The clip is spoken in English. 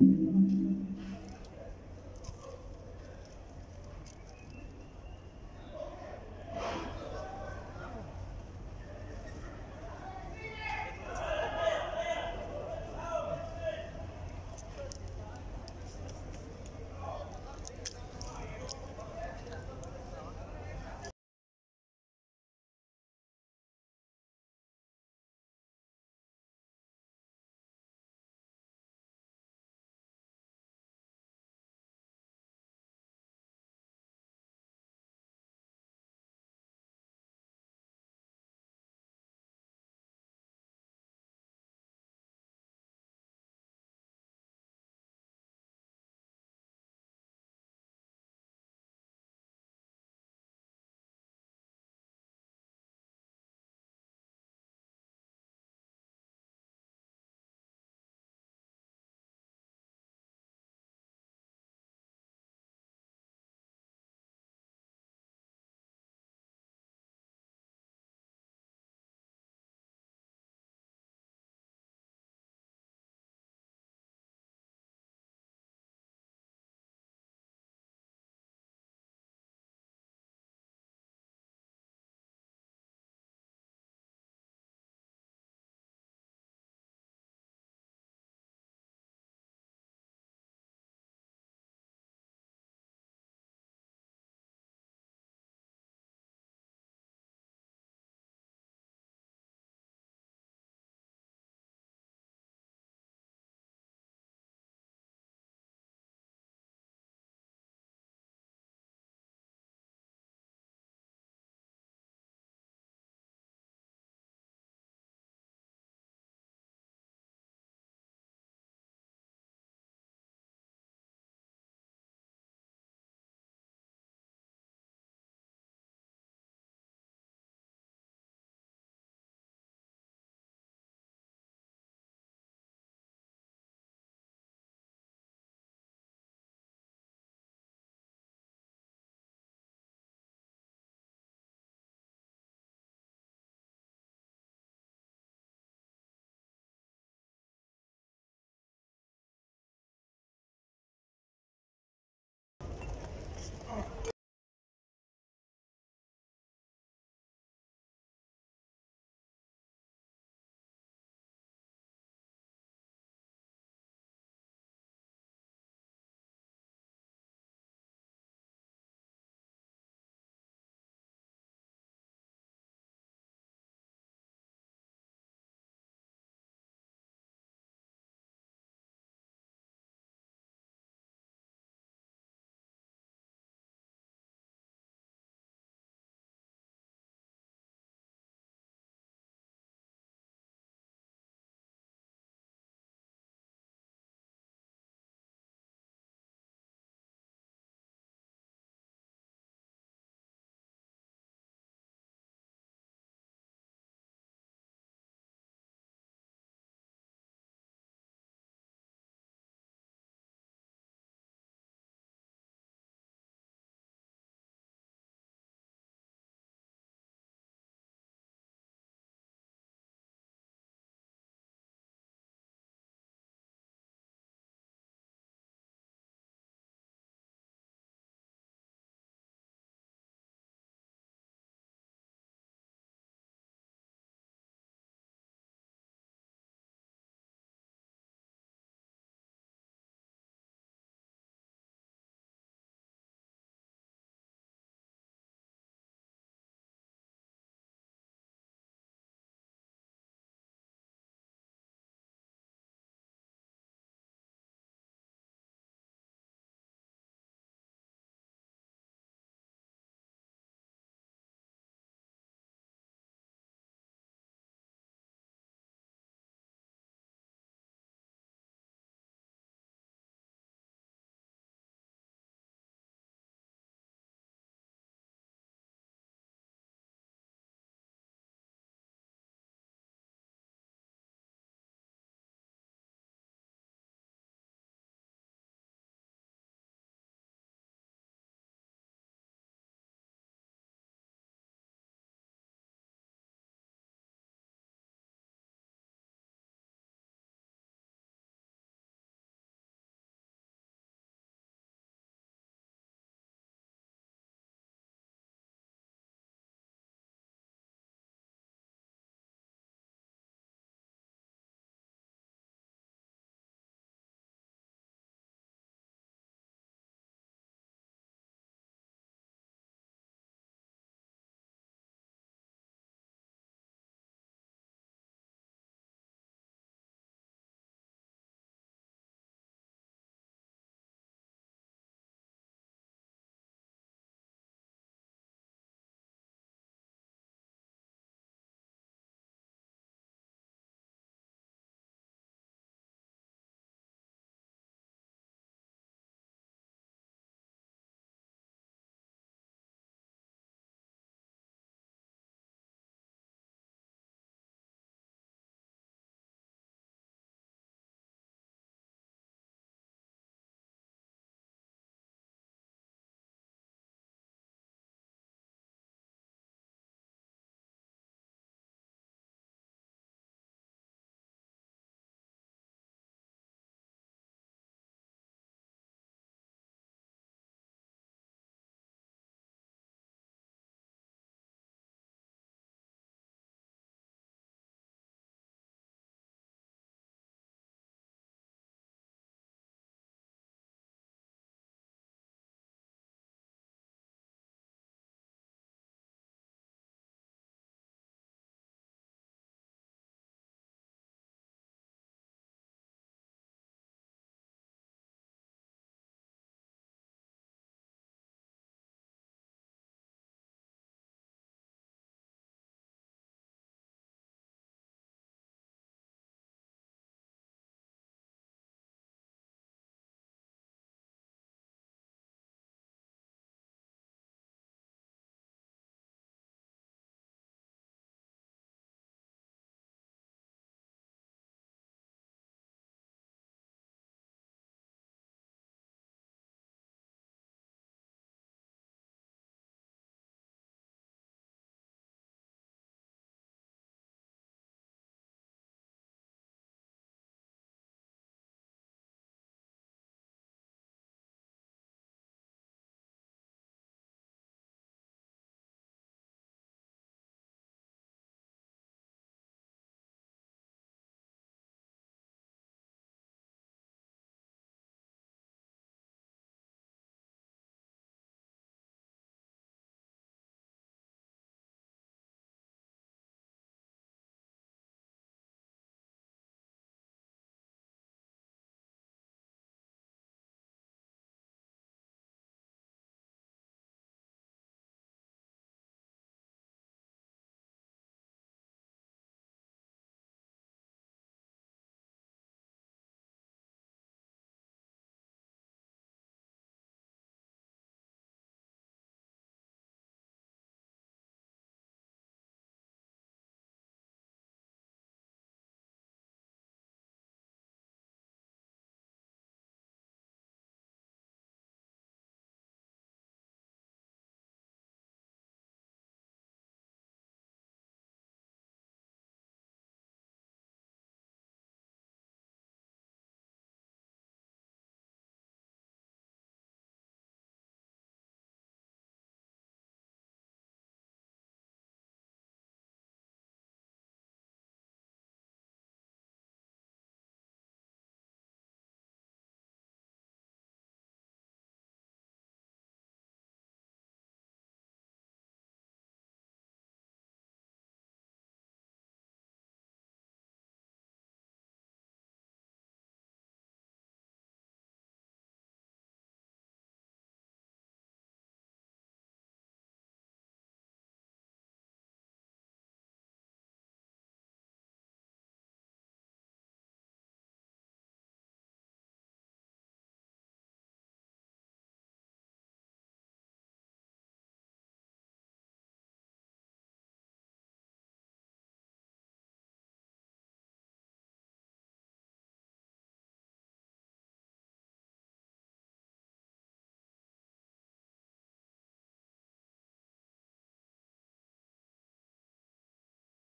Mm-hmm.